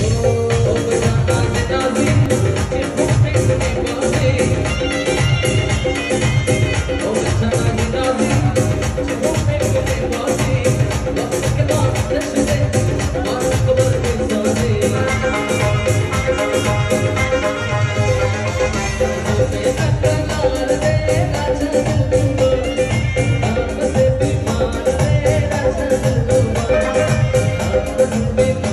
Eu não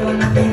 Gracias.